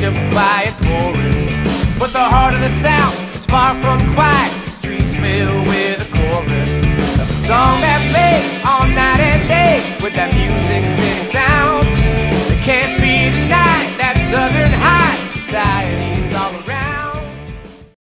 to quiet forest. But the heart of the South is far from quiet. The streets filled with a chorus of a song that plays all night.